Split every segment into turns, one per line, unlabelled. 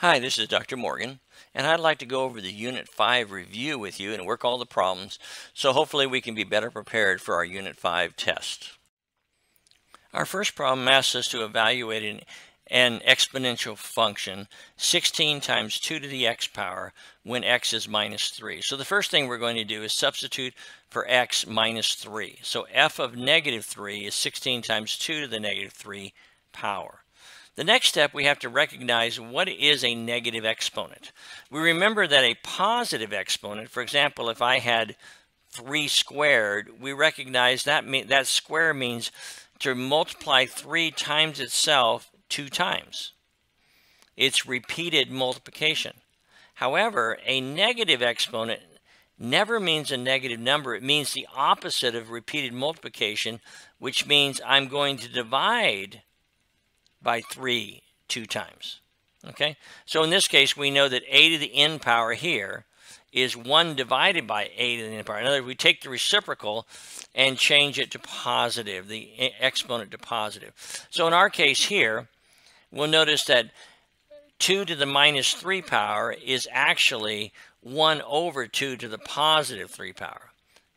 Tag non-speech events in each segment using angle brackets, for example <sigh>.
Hi, this is Dr. Morgan, and I'd like to go over the Unit 5 review with you and work all the problems, so hopefully we can be better prepared for our Unit 5 test. Our first problem asks us to evaluate an, an exponential function 16 times 2 to the x power when x is minus 3. So the first thing we're going to do is substitute for x minus 3. So f of negative 3 is 16 times 2 to the negative 3 power. The next step, we have to recognize what is a negative exponent. We remember that a positive exponent, for example, if I had 3 squared, we recognize that that square means to multiply 3 times itself 2 times. It's repeated multiplication. However, a negative exponent never means a negative number. It means the opposite of repeated multiplication, which means I'm going to divide by 3 two times. Okay, so in this case, we know that a to the n power here is 1 divided by a to the n power. In other words, we take the reciprocal and change it to positive, the exponent to positive. So in our case here, we'll notice that 2 to the minus 3 power is actually 1 over 2 to the positive 3 power.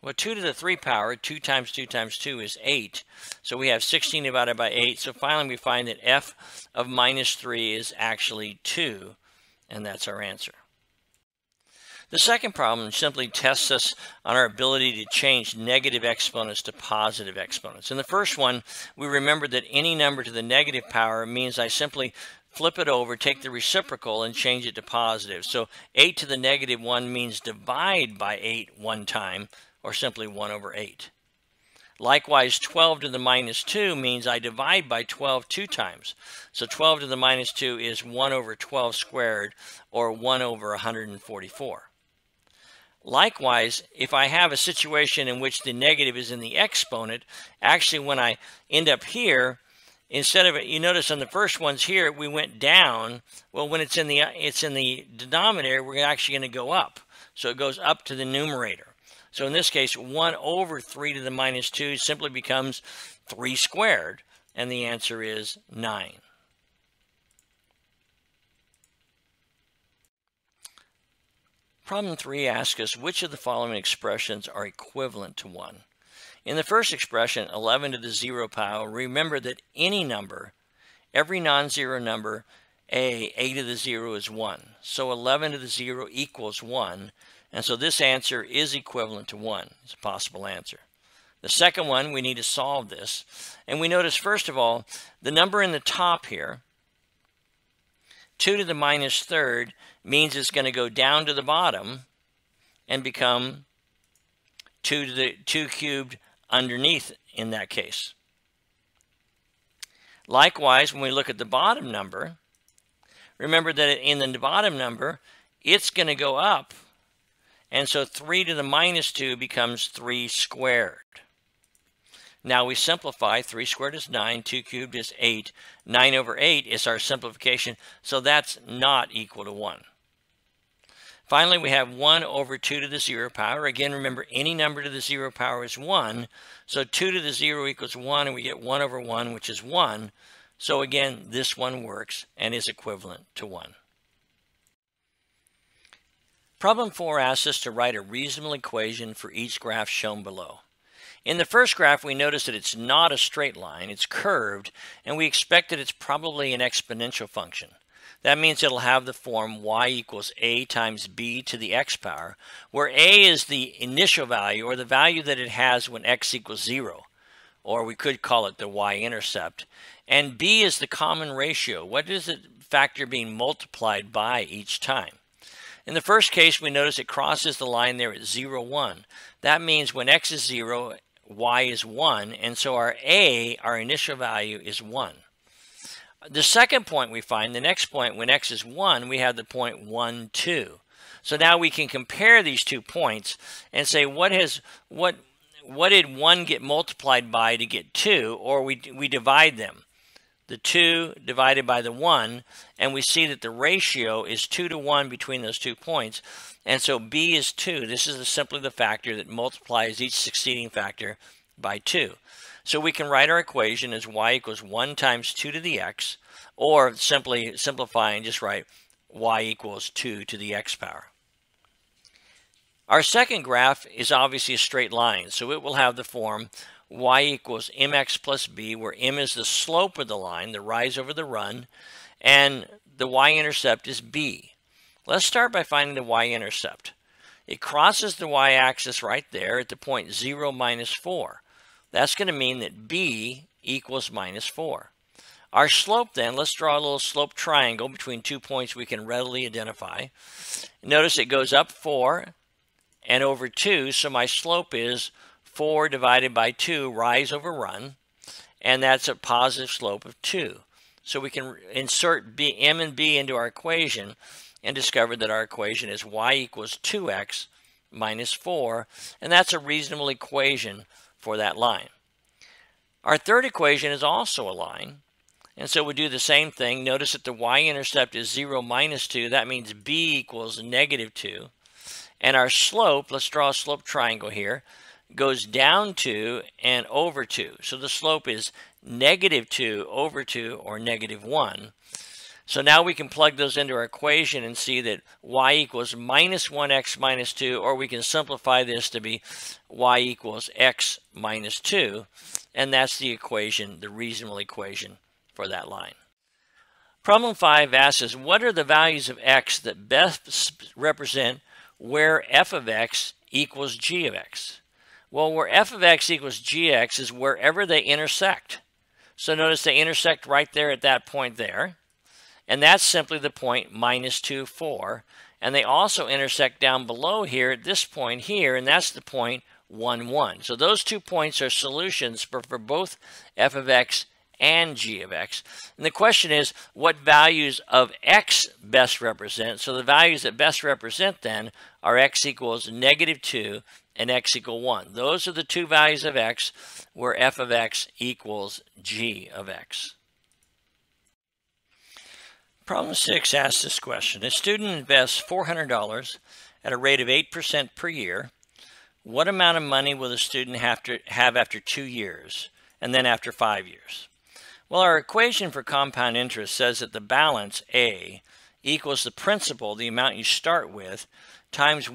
Well, 2 to the 3 power, 2 times 2 times 2 is 8. So we have 16 divided by 8. So finally we find that f of minus 3 is actually 2, and that's our answer. The second problem simply tests us on our ability to change negative exponents to positive exponents. In the first one, we remember that any number to the negative power means I simply flip it over, take the reciprocal, and change it to positive. So 8 to the negative 1 means divide by 8 one time, or simply 1 over 8. Likewise, 12 to the minus 2 means I divide by 12 two times. So 12 to the minus 2 is 1 over 12 squared, or 1 over 144. Likewise, if I have a situation in which the negative is in the exponent, actually when I end up here, instead of you notice on the first ones here we went down. Well, when it's in the it's in the denominator, we're actually going to go up. So it goes up to the numerator. So in this case, 1 over 3 to the minus 2 simply becomes 3 squared, and the answer is 9. Problem 3 asks us which of the following expressions are equivalent to 1. In the first expression, 11 to the 0 power, remember that any number, every non-zero number, a, a to the 0 is 1. So 11 to the 0 equals 1, and so this answer is equivalent to 1. It's a possible answer. The second one, we need to solve this. And we notice, first of all, the number in the top here, 2 to the minus third, means it's going to go down to the bottom and become 2 to the 2 cubed underneath in that case. Likewise, when we look at the bottom number, remember that in the bottom number, it's going to go up and so 3 to the minus 2 becomes 3 squared. Now we simplify. 3 squared is 9. 2 cubed is 8. 9 over 8 is our simplification. So that's not equal to 1. Finally, we have 1 over 2 to the 0 power. Again, remember, any number to the 0 power is 1. So 2 to the 0 equals 1, and we get 1 over 1, which is 1. So again, this one works and is equivalent to 1. Problem 4 asks us to write a reasonable equation for each graph shown below. In the first graph, we notice that it's not a straight line, it's curved, and we expect that it's probably an exponential function. That means it'll have the form y equals a times b to the x power, where a is the initial value, or the value that it has when x equals 0, or we could call it the y-intercept, and b is the common ratio. What is the factor being multiplied by each time? In the first case, we notice it crosses the line there at 0, 1. That means when x is 0, y is 1, and so our a, our initial value, is 1. The second point we find, the next point, when x is 1, we have the point 1, 2. So now we can compare these two points and say what has what what did 1 get multiplied by to get 2, or we, we divide them the 2 divided by the 1, and we see that the ratio is 2 to 1 between those two points. And so b is 2. This is simply the factor that multiplies each succeeding factor by 2. So we can write our equation as y equals 1 times 2 to the x, or simply simplifying, just write y equals 2 to the x power. Our second graph is obviously a straight line, so it will have the form y equals mx plus b, where m is the slope of the line, the rise over the run, and the y-intercept is b. Let's start by finding the y-intercept. It crosses the y-axis right there at the point 0 minus 4. That's going to mean that b equals minus 4. Our slope then, let's draw a little slope triangle between two points we can readily identify. Notice it goes up 4 and over 2, so my slope is 4 divided by 2, rise over run, and that's a positive slope of 2. So we can insert b, m and b into our equation and discover that our equation is y equals 2x minus 4, and that's a reasonable equation for that line. Our third equation is also a line, and so we do the same thing. Notice that the y-intercept is 0 minus 2. That means b equals negative 2. And our slope, let's draw a slope triangle here, goes down 2 and over 2. So the slope is negative 2 over 2 or negative 1. So now we can plug those into our equation and see that y equals minus 1x minus 2, or we can simplify this to be y equals x minus 2. And that's the equation, the reasonable equation for that line. Problem 5 asks us, what are the values of x that best represent where f of x equals g of x? Well, where f of x equals gx is wherever they intersect. So notice they intersect right there at that point there. And that's simply the point minus 2, 4. And they also intersect down below here at this point here, and that's the point 1, 1. So those two points are solutions for, for both f of x and g of x. And the question is, what values of x best represent? So the values that best represent then are x equals negative 2 and x equal 1. Those are the two values of x where f of x equals g of x. Problem 6 asks this question. A student invests $400 at a rate of 8% per year. What amount of money will the student have to have after two years and then after five years? Well, our equation for compound interest says that the balance, A, equals the principal, the amount you start with, times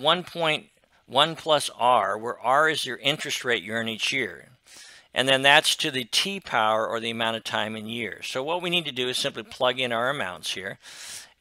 1.1 plus R, where R is your interest rate you earn each year. And then that's to the t power, or the amount of time in years. So what we need to do is simply plug in our amounts here.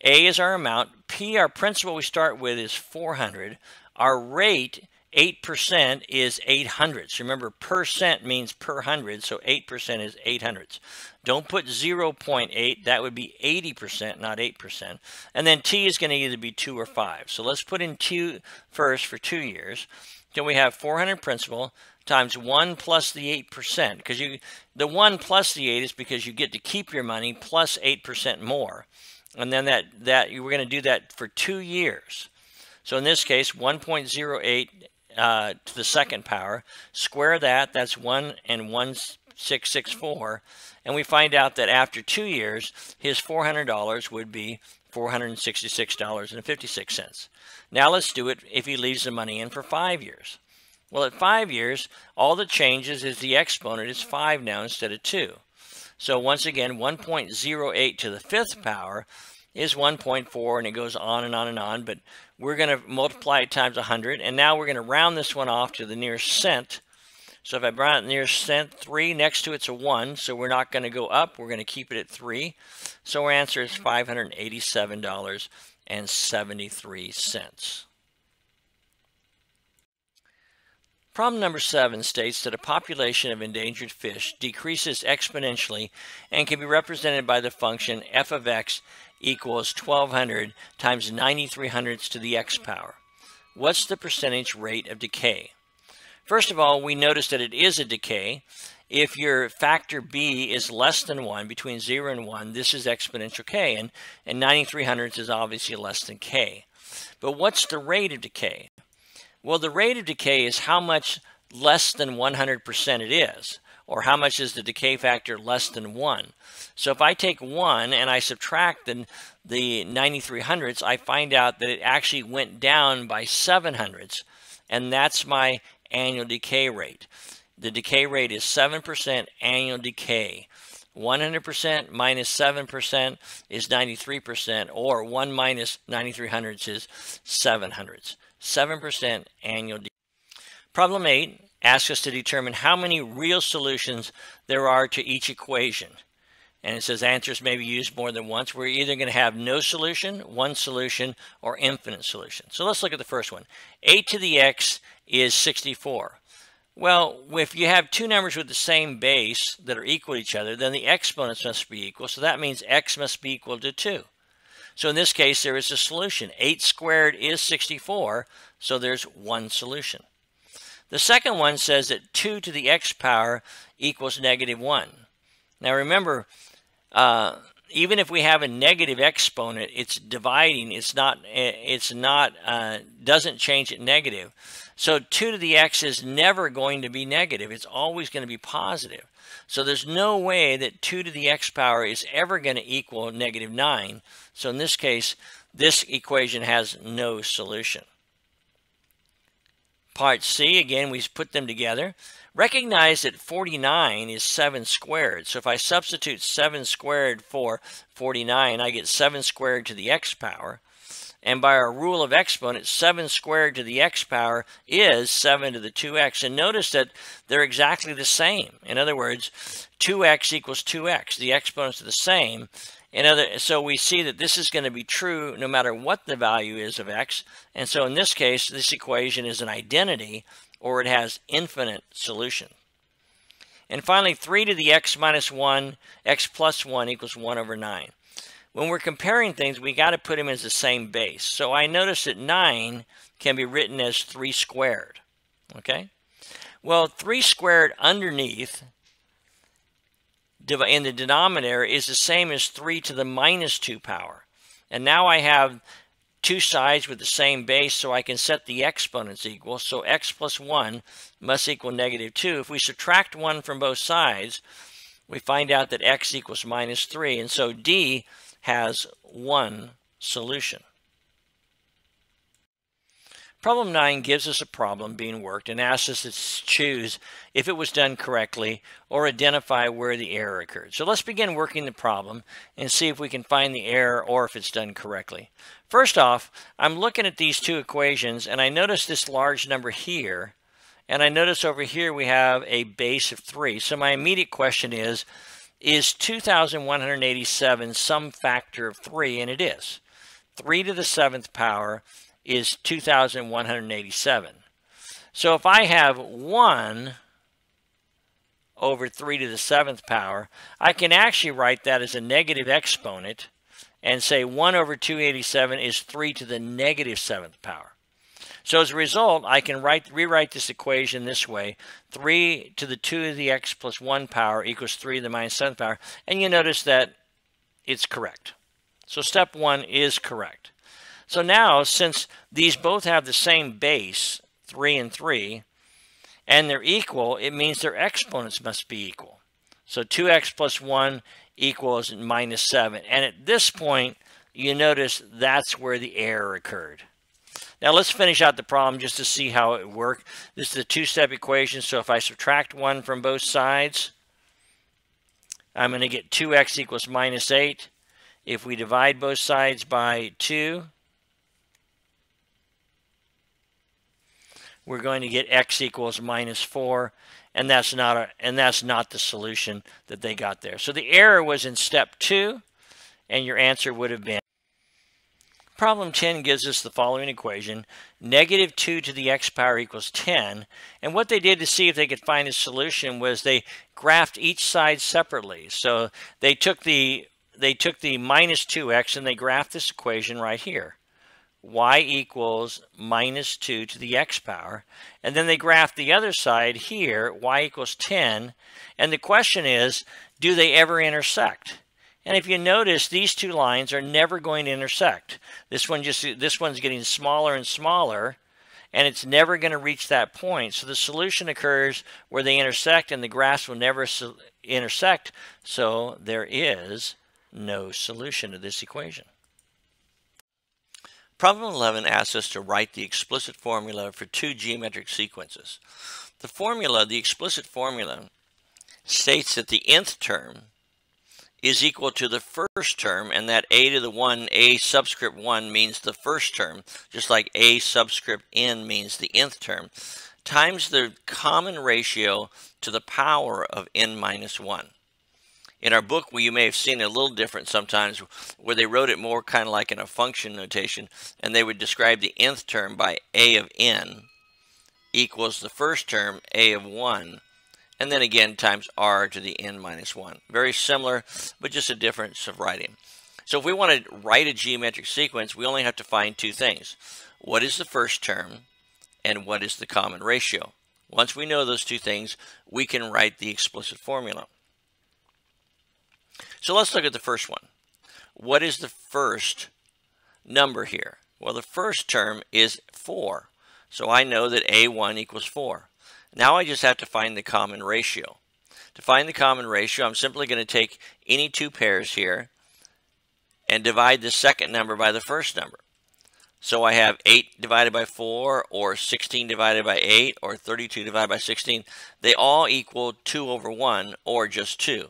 A is our amount. P, our principal we start with, is 400. Our rate 8% is 8 hundredths. Remember, percent means per hundred, so 8% is 8 hundredths. Don't put 0.8. That would be 80%, not 8%. And then t is going to either be 2 or 5. So let's put in 2 first for 2 years. Then we have 400 principal times 1 plus the 8%. Because you, the 1 plus the 8 is because you get to keep your money plus 8% more. And then that, that we're going to do that for 2 years. So in this case, 1.08 uh, to the second power. Square that, that's 1 and 1664. And we find out that after two years, his $400 would be $466.56. Now let's do it if he leaves the money in for five years. Well, at five years, all that changes is the exponent is 5 now instead of 2. So once again, 1.08 to the fifth power is 1.4 and it goes on and on and on, but we're going to multiply it times 100 and now we're going to round this one off to the nearest cent. So if I brought it nearest cent, 3 next to it's a 1, so we're not going to go up, we're going to keep it at 3. So our answer is $587.73. Problem number seven states that a population of endangered fish decreases exponentially and can be represented by the function f of x equals 1200 times 93 hundredths to the x power. What's the percentage rate of decay? First of all, we notice that it is a decay. If your factor b is less than 1, between 0 and 1, this is exponential decay, and, and 93 hundredths is obviously less than k. But what's the rate of decay? Well, the rate of decay is how much less than 100% it is or how much is the decay factor less than 1. So if I take 1 and I subtract the, the 93 hundredths, I find out that it actually went down by 7 hundredths, and that's my annual decay rate. The decay rate is 7% annual decay 100% minus 7% is 93%, or 1 minus 93 hundredths is 7 hundredths. 7% annual. decay. Problem 8 asks us to determine how many real solutions there are to each equation. And it says answers may be used more than once. We're either going to have no solution, one solution, or infinite solution. So let's look at the first one. 8 to the x is 64. Well, if you have two numbers with the same base that are equal to each other, then the exponents must be equal. So that means x must be equal to 2. So in this case, there is a solution. 8 squared is 64, so there's one solution. The second one says that 2 to the x power equals negative 1. Now remember, uh, even if we have a negative exponent, it's dividing. It's not. It's not. Uh, doesn't change it negative. So 2 to the x is never going to be negative. It's always going to be positive. So there's no way that 2 to the x power is ever going to equal negative 9. So in this case, this equation has no solution. Part C, again, we put them together. Recognize that 49 is 7 squared. So if I substitute 7 squared for 49, I get 7 squared to the x power. And by our rule of exponents, 7 squared to the x power is 7 to the 2x. And notice that they're exactly the same. In other words, 2x equals 2x. The exponents are the same. In other, so we see that this is going to be true no matter what the value is of x. And so in this case, this equation is an identity or it has infinite solution. And finally, 3 to the x minus 1, x plus 1 equals 1 over 9 when we're comparing things, we got to put them as the same base. So I notice that 9 can be written as 3 squared. Okay? Well, 3 squared underneath in the denominator is the same as 3 to the minus 2 power. And now I have two sides with the same base, so I can set the exponents equal. So x plus 1 must equal negative 2. If we subtract 1 from both sides, we find out that x equals minus 3. And so d has one solution. Problem 9 gives us a problem being worked and asks us to choose if it was done correctly or identify where the error occurred. So let's begin working the problem and see if we can find the error or if it's done correctly. First off, I'm looking at these two equations and I notice this large number here and I notice over here we have a base of 3. So my immediate question is, is 2,187 some factor of 3? And it is. 3 to the 7th power is 2,187. So if I have 1 over 3 to the 7th power, I can actually write that as a negative exponent and say 1 over 287 is 3 to the negative 7th power. So as a result, I can write, rewrite this equation this way. 3 to the 2 to the x plus 1 power equals 3 to the minus minus 7th power. And you notice that it's correct. So step 1 is correct. So now, since these both have the same base, 3 and 3, and they're equal, it means their exponents must be equal. So 2x plus 1 equals minus 7. And at this point, you notice that's where the error occurred. Now let's finish out the problem just to see how it worked. This is a two-step equation, so if I subtract 1 from both sides, I'm going to get 2x equals minus 8. If we divide both sides by 2, we're going to get x equals minus 4, and that's not a, and that's not the solution that they got there. So the error was in step 2, and your answer would have been Problem 10 gives us the following equation. Negative 2 to the x power equals 10. And what they did to see if they could find a solution was they graphed each side separately. So they took the they took the minus 2x and they graphed this equation right here. Y equals minus 2 to the x power. And then they graph the other side here, y equals 10. And the question is, do they ever intersect? And if you notice, these two lines are never going to intersect. This one just this one's getting smaller and smaller, and it's never going to reach that point. So the solution occurs where they intersect, and the graphs will never intersect. So there is no solution to this equation. Problem 11 asks us to write the explicit formula for two geometric sequences. The formula, the explicit formula, states that the nth term is equal to the first term, and that a to the 1, a subscript 1 means the first term, just like a subscript n means the nth term, times the common ratio to the power of n minus 1. In our book, well, you may have seen it a little different sometimes, where they wrote it more kind of like in a function notation, and they would describe the nth term by a of n equals the first term, a of 1, and then again times r to the n minus 1. Very similar, but just a difference of writing. So if we want to write a geometric sequence, we only have to find two things. What is the first term, and what is the common ratio? Once we know those two things, we can write the explicit formula. So let's look at the first one. What is the first number here? Well, the first term is 4. So I know that A1 equals 4. Now I just have to find the common ratio. To find the common ratio, I'm simply going to take any two pairs here and divide the second number by the first number. So I have 8 divided by 4, or 16 divided by 8, or 32 divided by 16. They all equal 2 over 1, or just 2.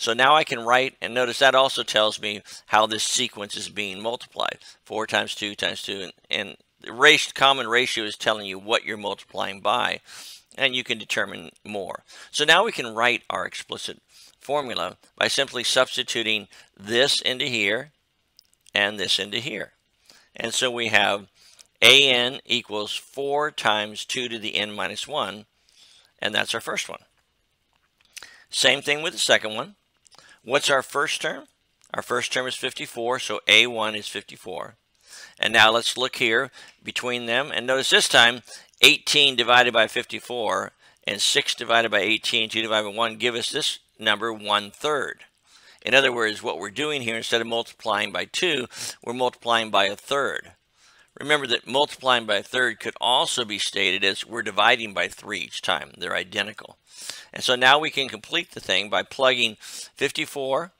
So now I can write, and notice that also tells me how this sequence is being multiplied. 4 times 2 times 2, and, and the common ratio is telling you what you're multiplying by and you can determine more. So now we can write our explicit formula by simply substituting this into here and this into here. And so we have an equals 4 times 2 to the n minus 1, and that's our first one. Same thing with the second one. What's our first term? Our first term is 54, so a1 is 54. And now let's look here between them, and notice this time 18 divided by 54 and 6 divided by 18, 2 divided by 1 give us this number, 1 third. In other words, what we're doing here, instead of multiplying by 2, we're multiplying by a third. Remember that multiplying by a third could also be stated as we're dividing by 3 each time. They're identical. And so now we can complete the thing by plugging 54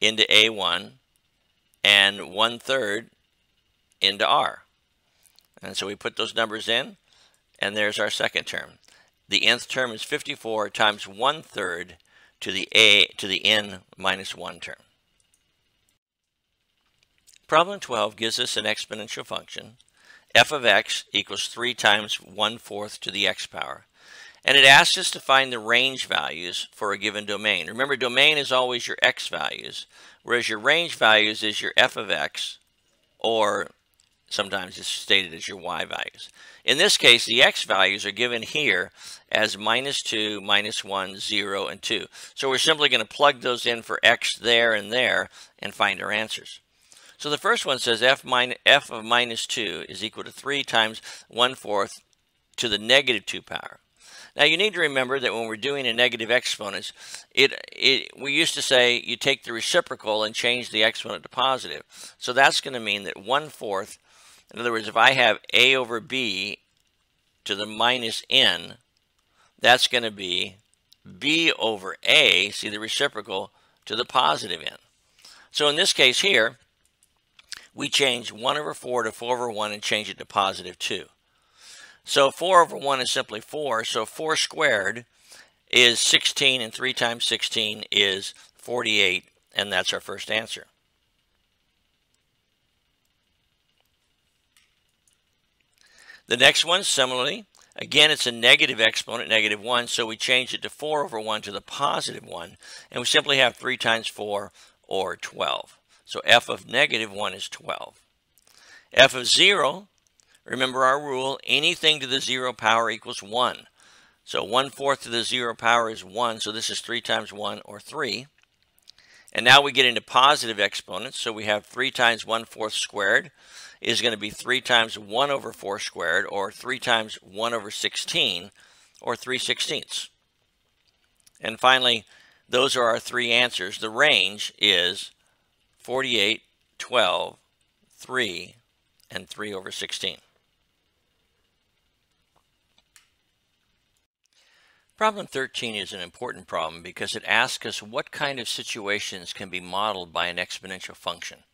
into A1 and 1 third into R. And so we put those numbers in, and there's our second term. The nth term is 54 times 1 third to the a to the n minus 1 term. Problem 12 gives us an exponential function. f of x equals 3 times 1 fourth to the x power. And it asks us to find the range values for a given domain. Remember, domain is always your x values, whereas your range values is your f of x or sometimes it's stated as your y values. In this case, the x values are given here as minus 2, minus 1, 0, and 2. So we're simply going to plug those in for x there and there and find our answers. So the first one says f, minus, f of minus 2 is equal to 3 times 1 fourth to the negative 2 power. Now you need to remember that when we're doing a negative exponent, it, it we used to say you take the reciprocal and change the exponent to positive. So that's going to mean that 1 fourth in other words, if I have a over b to the minus n, that's going to be b over a, see the reciprocal, to the positive n. So in this case here, we change 1 over 4 to 4 over 1 and change it to positive 2. So 4 over 1 is simply 4, so 4 squared is 16, and 3 times 16 is 48, and that's our first answer. The next one, similarly, again, it's a negative exponent, negative 1, so we change it to 4 over 1 to the positive 1, and we simply have 3 times 4, or 12. So f of negative 1 is 12. f of 0, remember our rule, anything to the 0 power equals 1. So 1 fourth to the 0 power is 1, so this is 3 times 1, or 3. And now we get into positive exponents, so we have 3 times 1 fourth squared, is going to be 3 times 1 over 4 squared, or 3 times 1 over 16, or 3 sixteenths. And finally, those are our three answers. The range is 48, 12, 3, and 3 over 16. Problem 13 is an important problem because it asks us what kind of situations can be modeled by an exponential function.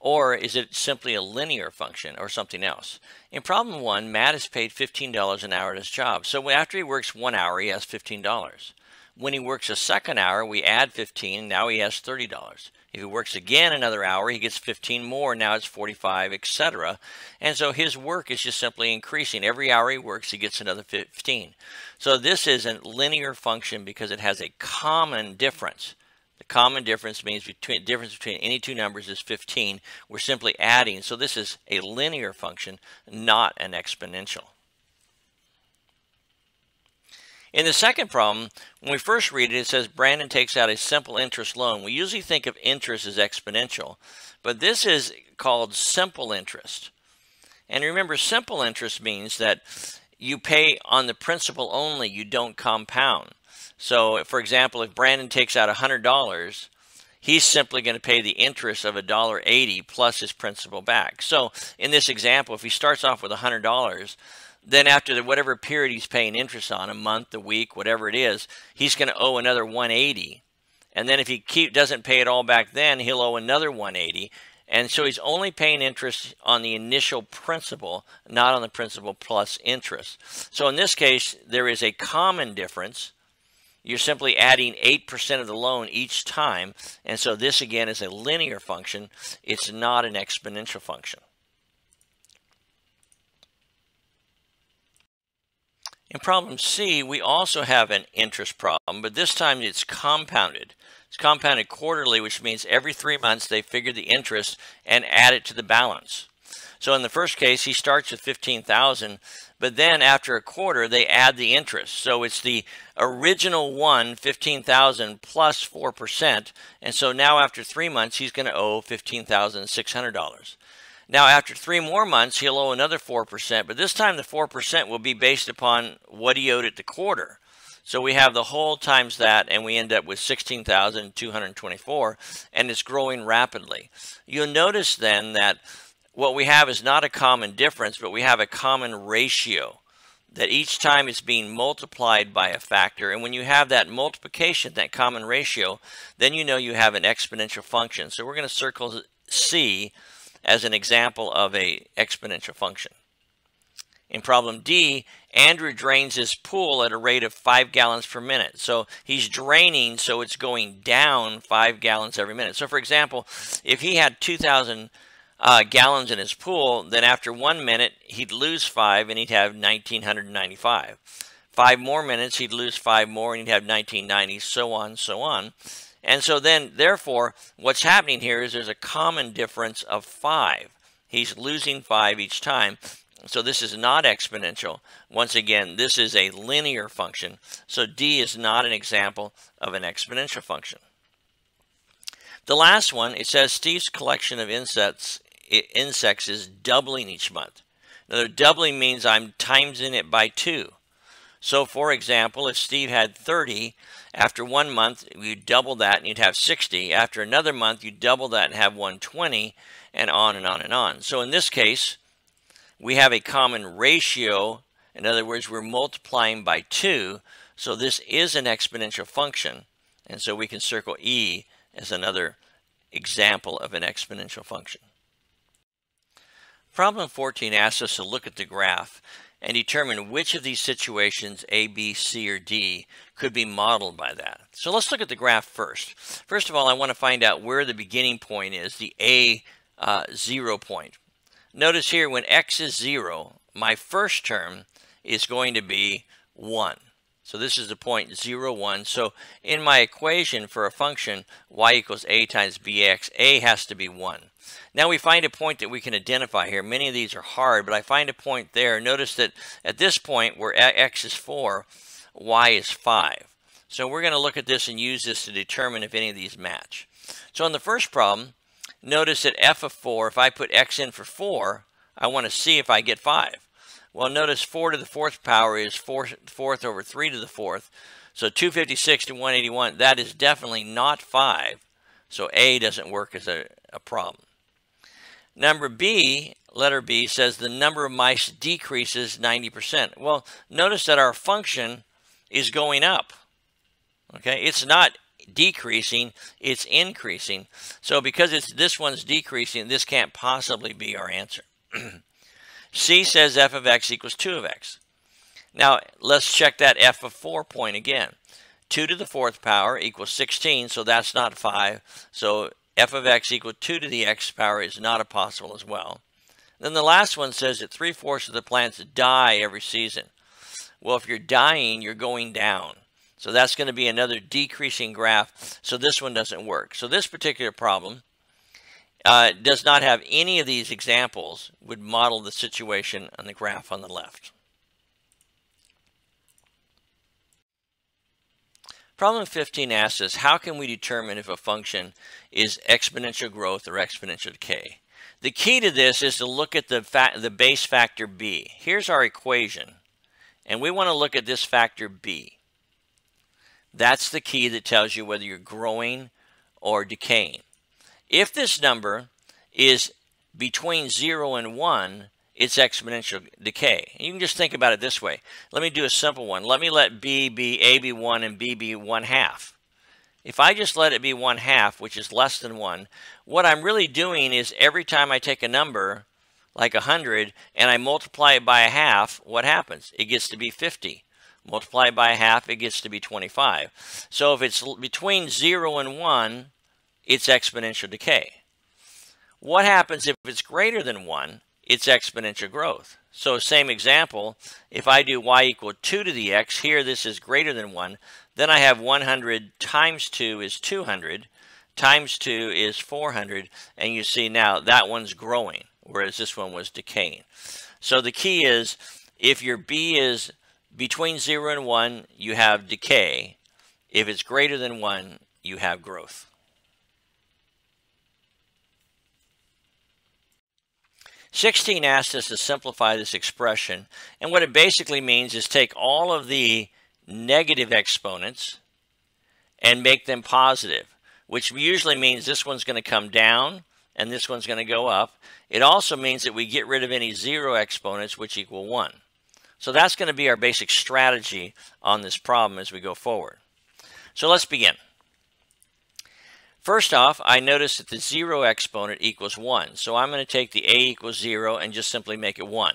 Or is it simply a linear function or something else? In problem one, Matt is paid $15 an hour at his job. So after he works one hour, he has $15. When he works a second hour, we add 15, now he has $30. If he works again another hour, he gets 15 more, now it's 45, etc. And so his work is just simply increasing. Every hour he works, he gets another 15. So this is a linear function because it has a common difference. The common difference means between difference between any two numbers is 15. We're simply adding. So this is a linear function, not an exponential. In the second problem, when we first read it, it says Brandon takes out a simple interest loan. We usually think of interest as exponential, but this is called simple interest. And remember, simple interest means that you pay on the principal only, you don't compound. So, for example, if Brandon takes out $100, he's simply going to pay the interest of $1.80 plus his principal back. So, in this example, if he starts off with $100, then after the, whatever period he's paying interest on, a month, a week, whatever it is, he's going to owe another 180. And then if he keep doesn't pay it all back then, he'll owe another 180. And so he's only paying interest on the initial principal, not on the principal plus interest. So in this case, there is a common difference. You're simply adding 8% of the loan each time. And so this again is a linear function. It's not an exponential function. In problem C, we also have an interest problem, but this time it's compounded. It's compounded quarterly, which means every three months they figure the interest and add it to the balance. So in the first case, he starts with 15,000, but then after a quarter, they add the interest. So it's the original one, 15,000 plus 4%. And so now after three months, he's going to owe $15,600. Now, after three more months, he'll owe another 4%, but this time the 4% will be based upon what he owed at the quarter. So we have the whole times that, and we end up with 16,224, and it's growing rapidly. You'll notice then that what we have is not a common difference, but we have a common ratio that each time it's being multiplied by a factor. And when you have that multiplication, that common ratio, then you know you have an exponential function. So we're going to circle C as an example of a exponential function. In problem D, Andrew drains his pool at a rate of 5 gallons per minute. So he's draining so it's going down 5 gallons every minute. So for example, if he had 2,000 uh, gallons in his pool, then after one minute he'd lose 5 and he'd have 1,995. Five more minutes, he'd lose 5 more and he'd have 1990, so on, so on. And so then, therefore, what's happening here is there's a common difference of 5. He's losing 5 each time. So this is not exponential. Once again, this is a linear function. So D is not an example of an exponential function. The last one, it says Steve's collection of insects, insects is doubling each month. Now, doubling means I'm timesing it by 2. So, for example, if Steve had 30, after one month, you double that and you'd have 60. After another month, you double that and have 120, and on and on and on. So in this case, we have a common ratio. In other words, we're multiplying by 2. So this is an exponential function. And so we can circle E as another example of an exponential function. Problem 14 asks us to look at the graph and determine which of these situations, A, B, C, or D, could be modeled by that. So let's look at the graph first. First of all, I want to find out where the beginning point is, the A uh, zero point. Notice here when x is 0, my first term is going to be 1. So this is the point 0, 1. So in my equation for a function, y equals a times bx, a has to be 1. Now we find a point that we can identify here. Many of these are hard, but I find a point there. Notice that at this point where x is 4, y is 5. So we're going to look at this and use this to determine if any of these match. So in the first problem, notice that f of 4, if I put x in for 4, I want to see if I get 5. Well, notice 4 to the 4th power is 4 fourth over 3 to the 4th. So 256 to 181, that is definitely not 5. So A doesn't work as a, a problem. Number B, letter B, says the number of mice decreases 90%. Well, notice that our function is going up. Okay, it's not decreasing, it's increasing. So because it's this one's decreasing, this can't possibly be our answer. <clears throat> C says f of x equals 2 of x. Now, let's check that f of 4 point again. 2 to the fourth power equals 16, so that's not 5. So f of x equal 2 to the x power is not a possible as well. Then the last one says that three-fourths of the plants die every season. Well, if you're dying, you're going down. So that's going to be another decreasing graph. So this one doesn't work. So this particular problem uh, does not have any of these examples would model the situation on the graph on the left. Problem 15 asks us, how can we determine if a function is exponential growth or exponential decay? The key to this is to look at the, the base factor b. Here's our equation, and we want to look at this factor b. That's the key that tells you whether you're growing or decaying. If this number is between 0 and 1, it's exponential decay. You can just think about it this way. Let me do a simple one. Let me let B be A be 1 and B be 1 half. If I just let it be 1 half, which is less than 1, what I'm really doing is every time I take a number, like 100, and I multiply it by a half, what happens? It gets to be 50. Multiply it by a half, it gets to be 25. So if it's between 0 and 1, it's exponential decay. What happens if it's greater than 1? It's exponential growth. So same example, if I do y equal 2 to the x, here this is greater than 1, then I have 100 times 2 is 200, times 2 is 400, and you see now that one's growing, whereas this one was decaying. So the key is, if your b is between 0 and 1, you have decay. If it's greater than 1, you have growth. 16 asks us to simplify this expression, and what it basically means is take all of the negative exponents and make them positive, which usually means this one's going to come down and this one's going to go up. It also means that we get rid of any zero exponents, which equal 1. So that's going to be our basic strategy on this problem as we go forward. So let's begin. First off, I notice that the 0 exponent equals 1. So I'm going to take the a equals 0 and just simply make it 1.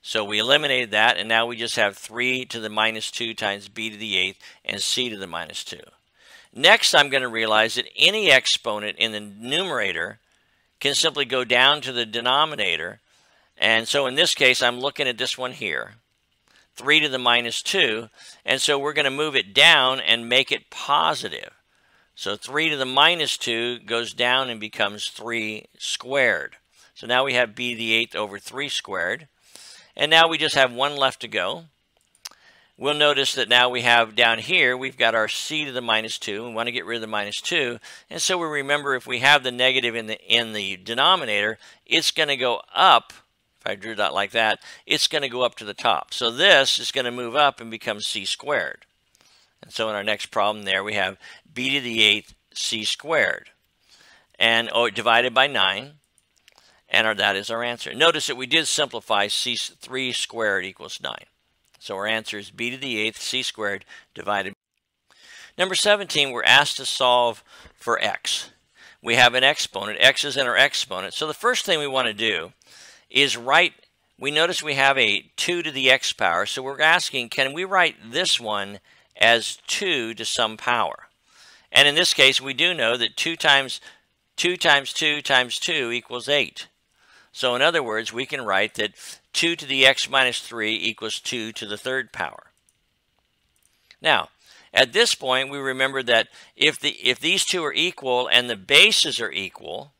So we eliminated that, and now we just have 3 to the minus 2 times b to the 8th and c to the minus 2. Next, I'm going to realize that any exponent in the numerator can simply go down to the denominator. And so in this case, I'm looking at this one here, 3 to the minus 2. And so we're going to move it down and make it positive. So 3 to the minus 2 goes down and becomes 3 squared. So now we have b to the 8th over 3 squared. And now we just have one left to go. We'll notice that now we have down here, we've got our c to the minus 2. We want to get rid of the minus 2. And so we remember if we have the negative in the, in the denominator, it's going to go up. If I drew that like that, it's going to go up to the top. So this is going to move up and become c squared. And so in our next problem there, we have b to the eighth c squared, and or divided by 9, and our, that is our answer. Notice that we did simplify c3 squared equals 9. So our answer is b to the eighth c squared divided. Number 17, we're asked to solve for x. We have an exponent. x is in our exponent. So the first thing we want to do is write, we notice we have a 2 to the x power. So we're asking, can we write this one as 2 to some power. And in this case, we do know that 2 times 2 times 2 times 2 equals 8. So in other words, we can write that 2 to the x minus 3 equals 2 to the third power. Now, at this point, we remember that if, the, if these two are equal and the bases are equal,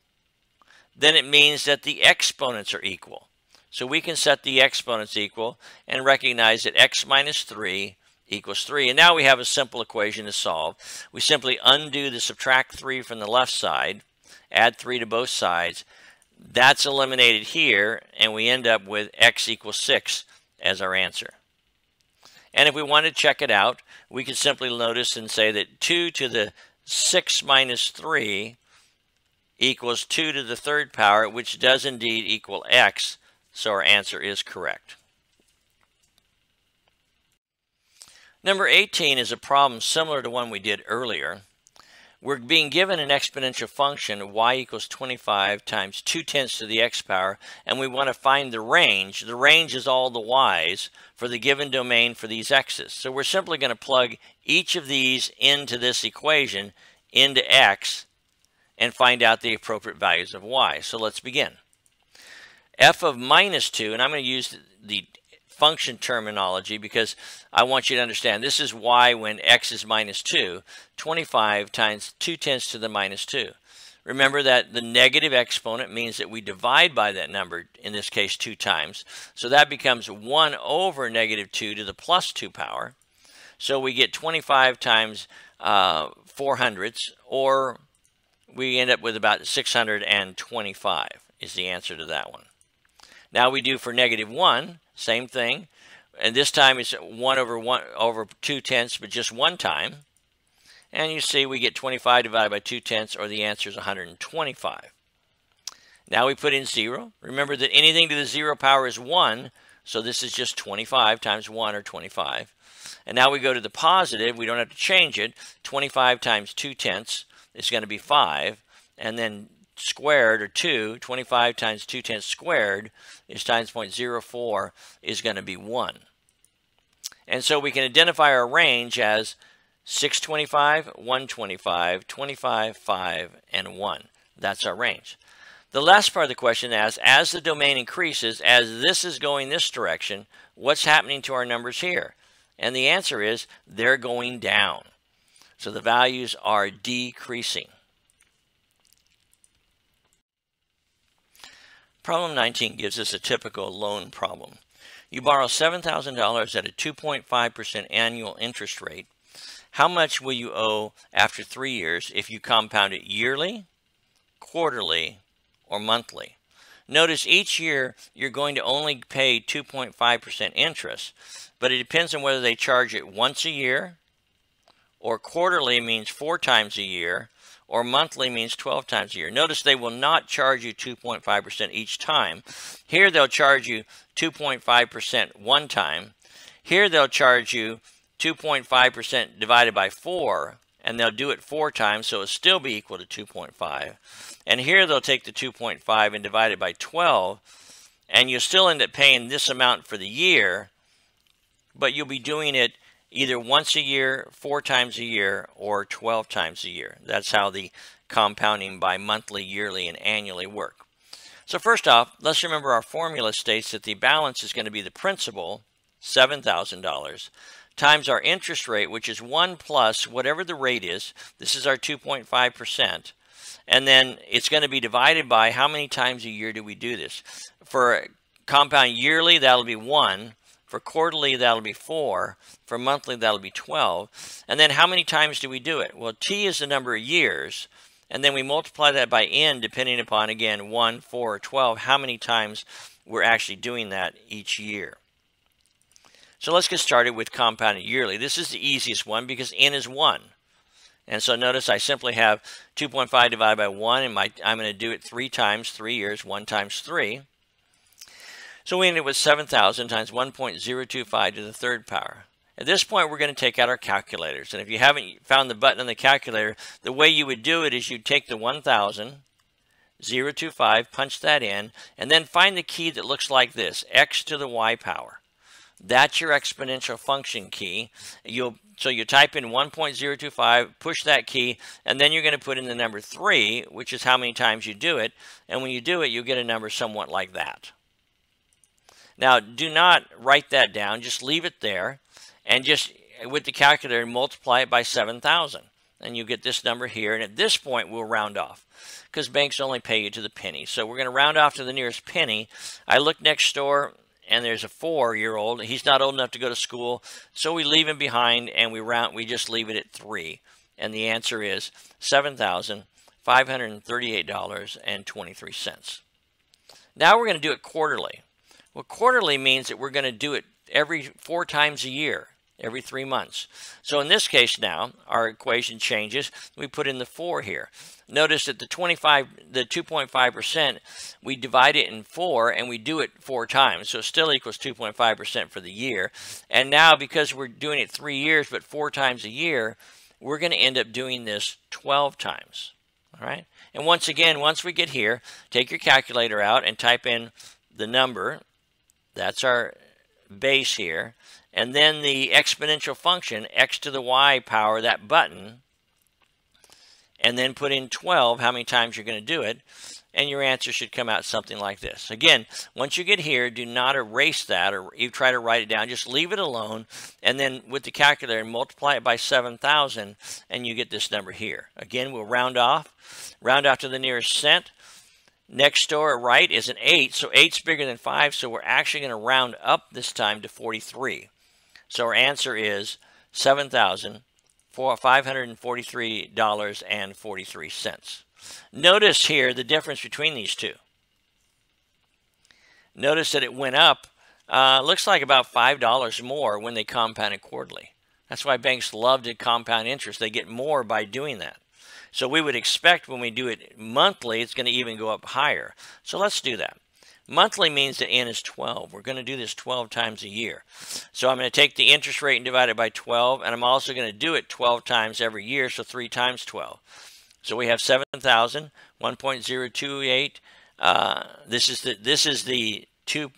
then it means that the exponents are equal. So we can set the exponents equal and recognize that x minus 3 equals 3. And now we have a simple equation to solve. We simply undo the subtract 3 from the left side, add 3 to both sides. That's eliminated here, and we end up with x equals 6 as our answer. And if we want to check it out, we can simply notice and say that 2 to the 6 minus 3 equals 2 to the third power, which does indeed equal x, so our answer is correct. Number 18 is a problem similar to one we did earlier. we're being given an exponential function y equals 25 times 2 tenths to the x power, and we want to find the range. The range is all the y's for the given domain for these x's. So we're simply going to plug each of these into this equation, into x, and find out the appropriate values of y. So let's begin. f of minus 2, and I'm going to use the function terminology because I want you to understand this is y when x is minus 2, 25 times 2 tenths to the minus 2. Remember that the negative exponent means that we divide by that number, in this case 2 times. So that becomes 1 over negative 2 to the plus 2 power. So we get 25 times uh, 4 hundredths, or we end up with about 625 is the answer to that one. Now we do for negative 1, same thing. And this time it's 1 over 1 over 2 tenths, but just one time. And you see we get 25 divided by 2 tenths, or the answer is 125. Now we put in 0. Remember that anything to the 0 power is 1, so this is just 25 times 1, or 25. And now we go to the positive. We don't have to change it. 25 times 2 tenths is going to be 5. And then squared, or 2, 25 times 2 tenths squared is times 0.04 is going to be 1. And so we can identify our range as 625, 125, 25, 5, and 1. That's our range. The last part of the question asks, as the domain increases, as this is going this direction, what's happening to our numbers here? And the answer is they're going down. So the values are decreasing. Problem 19 gives us a typical loan problem. You borrow $7,000 at a 2.5% annual interest rate. How much will you owe after three years if you compound it yearly, quarterly, or monthly? Notice each year you're going to only pay 2.5% interest, but it depends on whether they charge it once a year, or quarterly means four times a year, or monthly means 12 times a year. Notice they will not charge you 2.5% each time. Here they'll charge you 2.5% one time. Here they'll charge you 2.5% divided by 4, and they'll do it four times, so it'll still be equal to 2.5. And here they'll take the 2.5 and divide it by 12, and you'll still end up paying this amount for the year, but you'll be doing it either once a year, four times a year, or 12 times a year. That's how the compounding by monthly, yearly, and annually work. So first off, let's remember our formula states that the balance is going to be the principal, $7,000, times our interest rate, which is 1 plus whatever the rate is. This is our 2.5%. And then it's going to be divided by how many times a year do we do this. For compound yearly, that'll be 1. For quarterly, that'll be 4. For monthly, that'll be 12. And then how many times do we do it? Well, t is the number of years. And then we multiply that by n, depending upon, again, 1, 4, or 12, how many times we're actually doing that each year. So let's get started with compounded yearly. This is the easiest one because n is 1. And so notice I simply have 2.5 divided by 1, and my, I'm going to do it 3 times 3 years, 1 times 3. So we ended with 7,000 times 1.025 to the third power. At this point, we're going to take out our calculators. And if you haven't found the button on the calculator, the way you would do it is you'd take the 1,000, 025, punch that in, and then find the key that looks like this, x to the y power. That's your exponential function key. You'll so you type in 1.025, push that key, and then you're going to put in the number 3, which is how many times you do it. And when you do it, you get a number somewhat like that. Now, do not write that down. Just leave it there and just with the calculator multiply it by 7,000 and you get this number here. And at this point, we'll round off because banks only pay you to the penny. So we're going to round off to the nearest penny. I look next door and there's a four-year-old. He's not old enough to go to school, so we leave him behind and we round. We just leave it at three, and the answer is seven thousand five hundred thirty-eight dollars and twenty-three cents. Now we're going to do it quarterly. Well, quarterly means that we're going to do it every four times a year, every three months. So in this case now, our equation changes. We put in the 4 here. Notice that the 25, the 2.5%, we divide it in 4 and we do it four times. So it still equals 2.5% for the year. And now because we're doing it three years but four times a year, we're going to end up doing this 12 times. All right. And once again, once we get here, take your calculator out and type in the number. That's our base here. And then the exponential function, x to the y power, that button. And then put in 12, how many times you're going to do it and your answer should come out something like this. Again, once you get here, do not erase that or you try to write it down. Just leave it alone, and then with the calculator, multiply it by 7,000, and you get this number here. Again, we'll round off, round off to the nearest cent. Next door right is an 8, so 8's bigger than 5, so we're actually going to round up this time to 43. So our answer is $7,543.43. Notice here the difference between these two. Notice that it went up, uh, looks like about $5 more when they compounded quarterly. That's why banks love to compound interest. They get more by doing that. So we would expect when we do it monthly, it's going to even go up higher. So let's do that. Monthly means that n is 12. We're going to do this 12 times a year. So I'm going to take the interest rate and divide it by 12, and I'm also going to do it 12 times every year, so 3 times 12. So we have 7,000, 1.028. Uh, this is the this is the two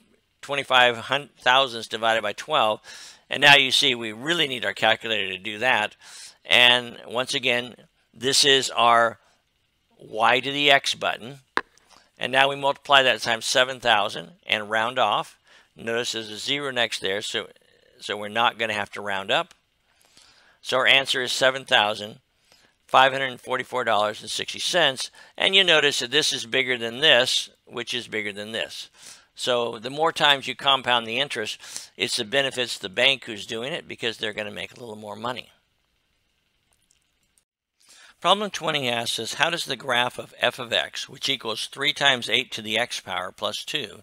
25 thousandths divided by 12. And now you see we really need our calculator to do that. And once again, this is our y to the x button. And now we multiply that times 7,000 and round off. Notice there's a zero next there, so, so we're not going to have to round up. So our answer is 7,000. $544.60. And you notice that this is bigger than this, which is bigger than this. So the more times you compound the interest, it's the benefits the bank who's doing it because they're going to make a little more money. Problem 20 asks us, how does the graph of f of x, which equals 3 times 8 to the x power plus 2,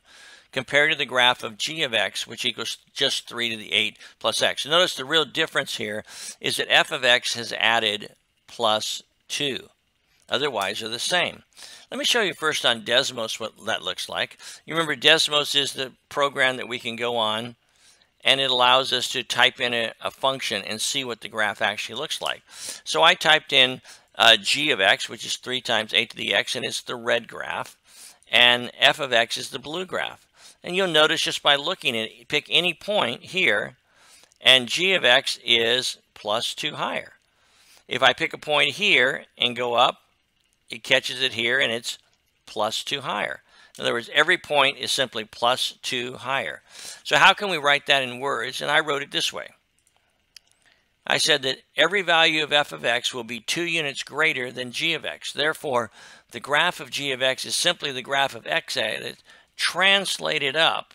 compare to the graph of g of x, which equals just 3 to the 8 plus x? Notice the real difference here is that f of x has added plus 2. Otherwise, they're the same. Let me show you first on Desmos what that looks like. You remember Desmos is the program that we can go on and it allows us to type in a, a function and see what the graph actually looks like. So I typed in uh, g of x, which is 3 times 8 to the x, and it's the red graph. And f of x is the blue graph. And you'll notice just by looking at it, pick any point here, and g of x is plus 2 higher. If I pick a point here and go up, it catches it here and it's plus 2 higher. In other words, every point is simply plus 2 higher. So how can we write that in words? And I wrote it this way. I said that every value of f of x will be 2 units greater than g of x. Therefore, the graph of g of x is simply the graph of x that's translated up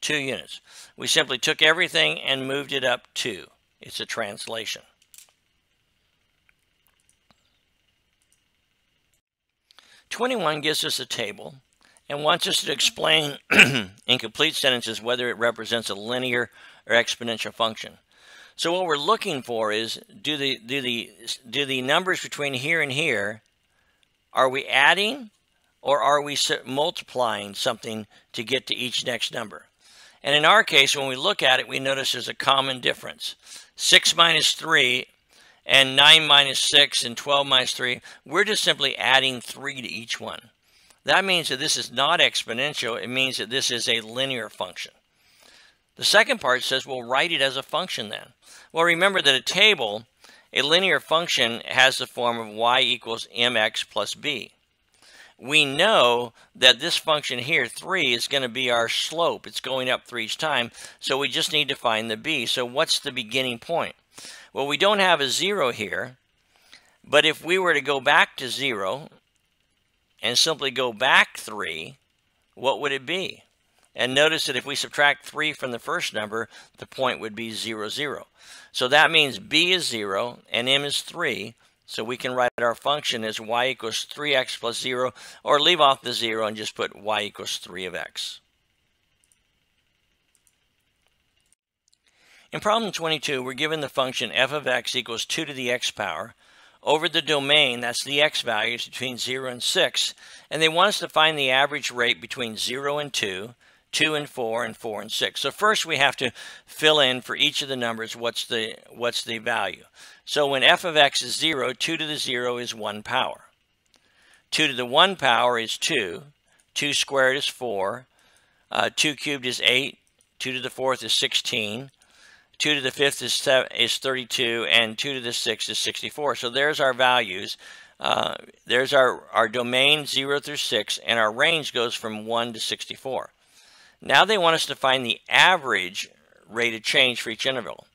2 units. We simply took everything and moved it up 2. It's a translation. 21 gives us a table and wants us to explain <clears throat> in complete sentences whether it represents a linear or exponential function. So what we're looking for is do the do the do the numbers between here and here are we adding or are we multiplying something to get to each next number? And in our case, when we look at it, we notice there's a common difference. 6 minus 3 and 9 minus 6 and 12 minus 3, we're just simply adding 3 to each one. That means that this is not exponential. It means that this is a linear function. The second part says we'll write it as a function then. Well, remember that a table, a linear function has the form of y equals mx plus b. We know that this function here, 3, is going to be our slope. It's going up 3 each time, so we just need to find the b. So what's the beginning point? Well, we don't have a 0 here, but if we were to go back to 0 and simply go back 3, what would it be? And notice that if we subtract 3 from the first number, the point would be 0, 0. So that means b is 0 and m is 3. So we can write our function as y equals 3x plus 0, or leave off the 0 and just put y equals 3 of x. In problem 22, we're given the function f of x equals 2 to the x power over the domain, that's the x values between 0 and 6, and they want us to find the average rate between 0 and 2, 2 and 4, and 4 and 6. So first we have to fill in for each of the numbers what's the, what's the value. So when f of x is 0, 2 to the 0 is 1 power. 2 to the 1 power is 2. 2 squared is 4. Uh, 2 cubed is 8. 2 to the 4th is 16. 2 to the 5th is, is 32. And 2 to the 6th is 64. So there's our values. Uh, there's our, our domain 0 through 6. And our range goes from 1 to 64. Now they want us to find the average rate of change for each interval.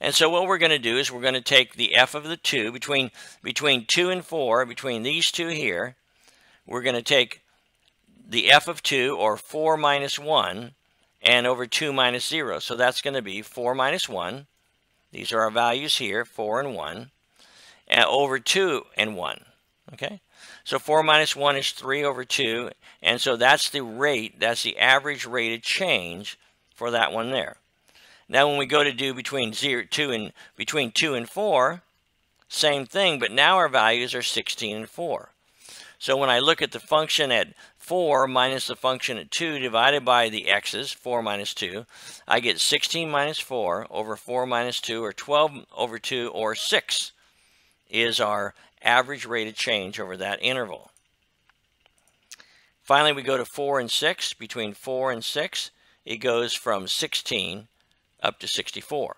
And so what we're going to do is we're going to take the f of the 2 between, between 2 and 4, between these two here, we're going to take the f of 2, or 4 minus 1, and over 2 minus 0. So that's going to be 4 minus 1. These are our values here, 4 and 1, and over 2 and 1. Okay? So 4 minus 1 is 3 over 2, and so that's the rate, that's the average rate of change for that one there. Now when we go to do between 0, 2 and between 2 and 4, same thing, but now our values are 16 and 4. So when I look at the function at 4 minus the function at 2 divided by the x's, 4 minus 2, I get 16 minus 4 over 4 minus 2, or 12 over 2, or 6 is our average rate of change over that interval. Finally, we go to 4 and 6. Between 4 and 6, it goes from 16 up to 64.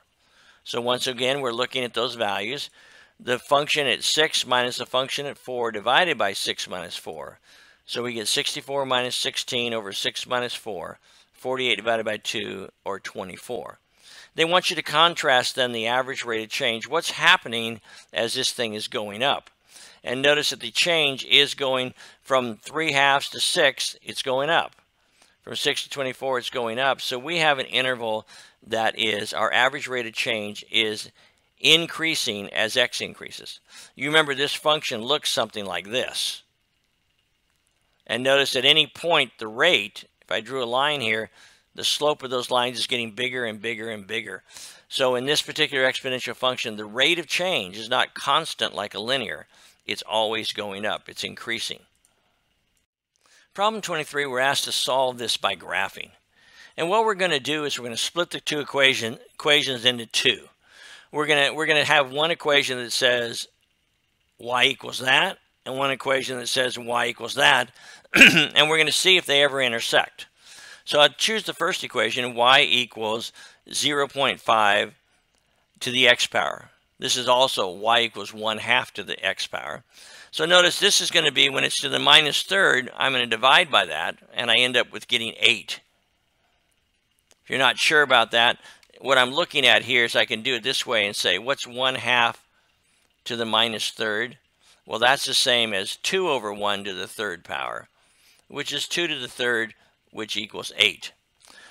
So once again, we're looking at those values. The function at 6 minus the function at 4 divided by 6 minus 4. So we get 64 minus 16 over 6 minus 4, 48 divided by 2, or 24. They want you to contrast then the average rate of change. What's happening as this thing is going up? And notice that the change is going from 3 halves to 6, it's going up. From 6 to 24, it's going up. So we have an interval that is our average rate of change is increasing as x increases. You remember this function looks something like this. And notice at any point the rate, if I drew a line here, the slope of those lines is getting bigger and bigger and bigger. So in this particular exponential function, the rate of change is not constant like a linear. It's always going up. It's increasing. Problem 23, we're asked to solve this by graphing. And what we're going to do is we're going to split the two equation, equations into two. We're going to, we're going to have one equation that says y equals that, and one equation that says y equals that, <clears throat> and we're going to see if they ever intersect. So I'd choose the first equation, y equals 0.5 to the x power. This is also y equals 1 half to the x power. So notice this is going to be, when it's to the minus third, I'm going to divide by that, and I end up with getting 8. If you're not sure about that, what I'm looking at here is I can do it this way and say, what's 1 half to the minus third? Well, that's the same as 2 over 1 to the third power, which is 2 to the third, which equals 8.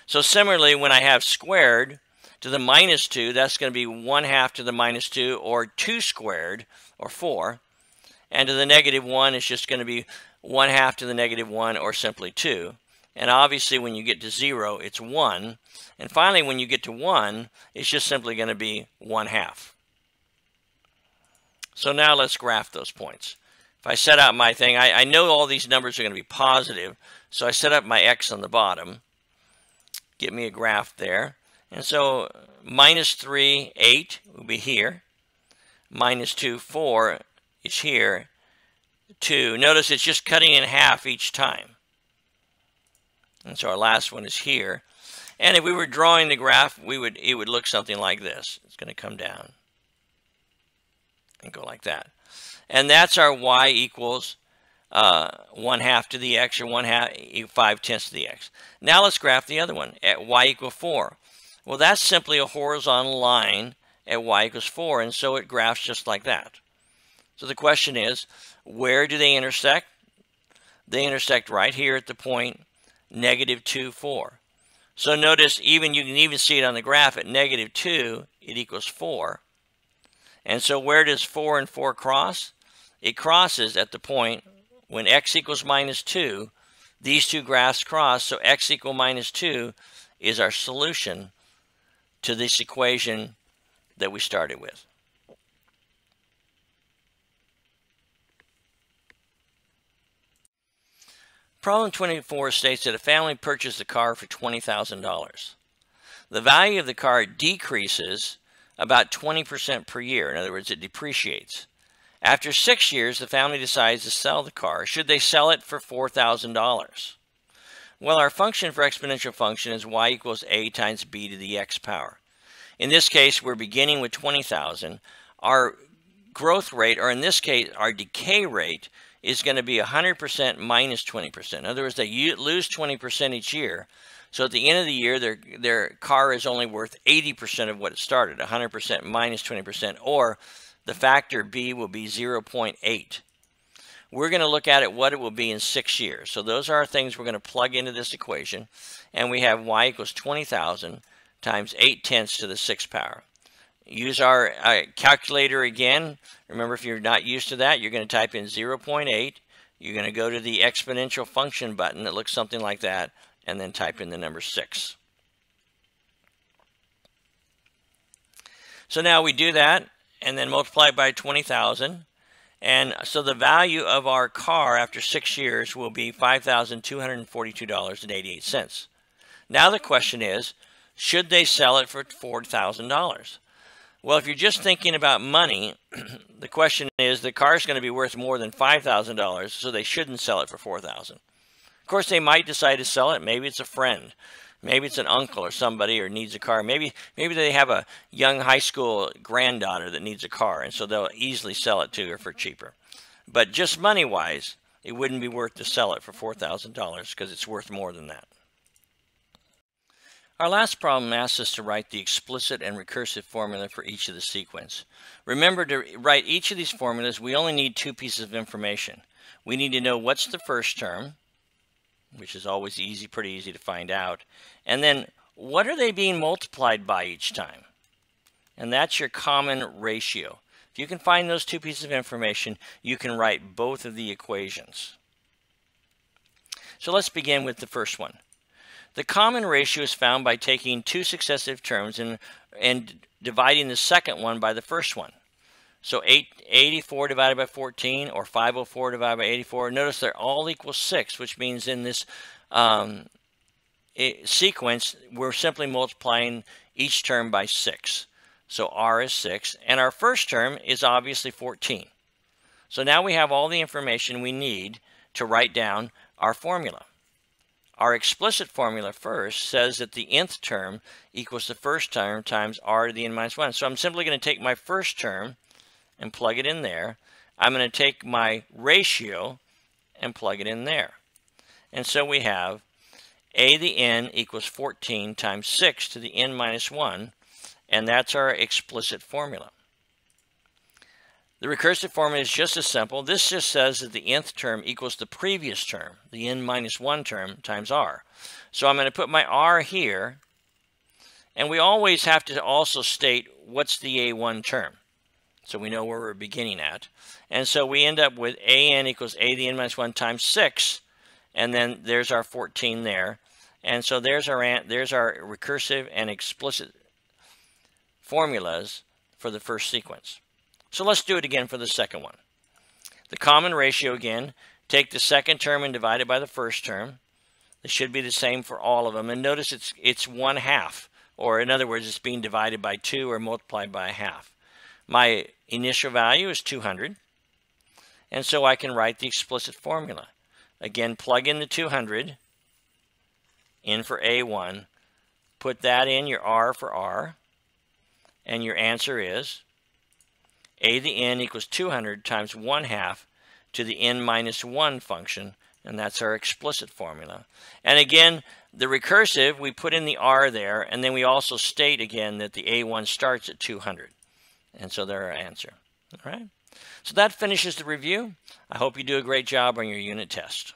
So similarly, when I have squared to the minus 2, that's going to be 1 half to the minus 2, or 2 squared, or 4. And to the negative 1, it's just going to be 1 half to the negative 1, or simply 2. And obviously, when you get to 0, it's 1. And finally, when you get to 1, it's just simply going to be 1 half. So now let's graph those points. If I set out my thing, I, I know all these numbers are going to be positive, so I set up my x on the bottom. Get me a graph there. And so minus 3, 8 will be here. Minus 2, 4 is here. 2. Notice it's just cutting in half each time. And so our last one is here. And if we were drawing the graph, we would it would look something like this. It's going to come down and go like that. And that's our y equals uh, 1 half to the x or 1 half, 5 tenths to the x. Now let's graph the other one at y equal 4. Well, that's simply a horizontal line at y equals 4, and so it graphs just like that. So the question is, where do they intersect? They intersect right here at the point negative 2, 4. So notice even you can even see it on the graph at negative 2, it equals 4. And so where does 4 and 4 cross? It crosses at the point when x equals minus 2, these two graphs cross, so x equal minus 2 is our solution to this equation that we started with. Problem 24 states that a family purchased a car for $20,000. The value of the car decreases about 20% per year. In other words, it depreciates. After six years, the family decides to sell the car. Should they sell it for $4,000? Well, our function for exponential function is y equals a times b to the x power. In this case, we're beginning with 20,000. Our growth rate, or in this case, our decay rate, is going to be 100% minus 20%. In other words, they lose 20% each year. So at the end of the year, their, their car is only worth 80% of what it started, 100% minus 20%, or the factor B will be 0.8. We're going to look at it what it will be in six years. So those are things we're going to plug into this equation. And we have y equals 20,000 times 8 tenths to the 6th power. Use our uh, calculator again. Remember, if you're not used to that, you're going to type in 0.8. You're going to go to the exponential function button that looks something like that, and then type in the number 6. So now we do that, and then multiply by 20,000. And so the value of our car after six years will be $5,242.88. Now the question is, should they sell it for $4,000? Well, if you're just thinking about money, <clears throat> the question is the car is going to be worth more than $5,000, so they shouldn't sell it for 4,000. Of course, they might decide to sell it. Maybe it's a friend. Maybe it's an uncle or somebody or needs a car. Maybe maybe they have a young high school granddaughter that needs a car, and so they'll easily sell it to her for cheaper. But just money-wise, it wouldn't be worth to sell it for $4,000 because it's worth more than that. Our last problem asks us to write the explicit and recursive formula for each of the sequence. Remember to write each of these formulas, we only need two pieces of information. We need to know what's the first term, which is always easy, pretty easy to find out, and then what are they being multiplied by each time? And that's your common ratio. If you can find those two pieces of information, you can write both of the equations. So let's begin with the first one. The common ratio is found by taking two successive terms and, and dividing the second one by the first one. So 8, 84 divided by 14 or 504 divided by 84. Notice they're all equal 6, which means in this um, sequence, we're simply multiplying each term by 6. So r is 6. And our first term is obviously 14. So now we have all the information we need to write down our formula. Our explicit formula first says that the nth term equals the first term times r to the n minus 1. So I'm simply going to take my first term and plug it in there. I'm going to take my ratio and plug it in there. And so we have a to the n equals 14 times 6 to the n minus 1, and that's our explicit formula. The recursive formula is just as simple. This just says that the nth term equals the previous term, the n minus 1 term, times r. So I'm going to put my r here, and we always have to also state what's the a1 term. So we know where we're beginning at. And so we end up with an equals a to the n minus 1 times 6, and then there's our 14 there. And so there's our, there's our recursive and explicit formulas for the first sequence. So let's do it again for the second one. The common ratio again, take the second term and divide it by the first term. This should be the same for all of them. And notice it's, it's one half, or in other words, it's being divided by 2 or multiplied by a half. My initial value is 200, and so I can write the explicit formula. Again, plug in the 200 in for A1, put that in your R for R, and your answer is a the n equals 200 times 1 half to the n minus 1 function, and that's our explicit formula. And again, the recursive, we put in the r there, and then we also state again that the a1 starts at 200. And so there our answer. All right? So that finishes the review. I hope you do a great job on your unit test.